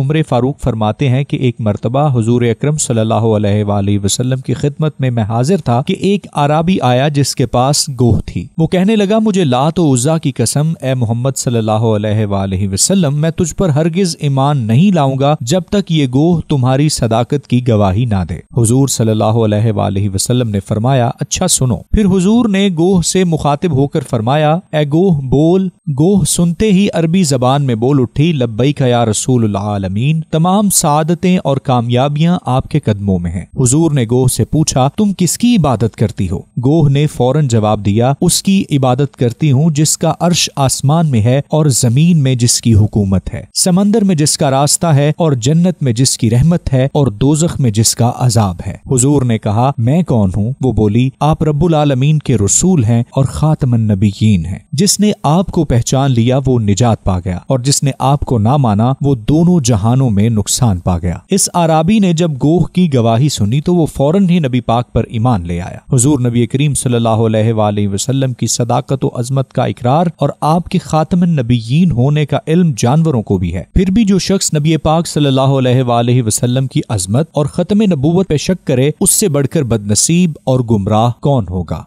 उम्र फारूक फरमाते हैं कि एक मरतबा हुजूर अकरम वसल्लम की खिदमत में मैं हाजिर था कि एक आराबी आया जिसके पास गोह थी। वो कहने लगा, मुझे लात उज़्ज़ा की कसम, ए मोहम्मद वसल्लम, मैं तुझ पर हरगिज ईमान नहीं लाऊँगा जब तक ये गोह तुम्हारी सदाकत की गवाही ना दे। हुजूर वसल्लम ने फरमाया अच्छा सुनो। फिर हजूर ने गोह से मुखातिब होकर फरमाया, ए गोह बोल। गोह सुनते ही अरबी जबान में बोल उठी लब्बई का या रसूल आलमीन तमाम सादतें और कामयाबियाँ आपके कदमों में हैं। हुजूर ने गोह से पूछा, तुम किसकी इबादत करती हो? गोह ने फ़ौरन जवाब दिया, उसकी इबादत करती हूँ जिसका अर्श आसमान में है और ज़मीन में जिसकी हुकूमत है, समंदर में जिसका रास्ता है और जन्नत में जिसकी रहमत है और दोजख में जिसका अजाब है। हुजूर ने कहा, मैं कौन हूँ? वो बोली, आप रब्बुल आलमीन के रसूल हैं और खातमन नबीन हैं। जिसने आपको पहचान लिया, वो निजात पा गया और जिसने आपको ना माना, वो दोनों जहानों में नुकसान पा गया। इस आराबी ने जब गोह की गवाही सुनी तो वो फ़ौरन ही नबी पाक पर ईमान ले आया। हजूर नबी करीम वसल्लम की सदाकत और अजमत का इकरार और आपके खातमन नबीयीन होने का इल्म जानवरों को भी है। फिर भी जो शख्स नबी पाक सल्लल्लाहु की अजमत और खत्म नबूवत पे शक करे, उससे बढ़कर बदनसीब और गुमराह कौन होगा?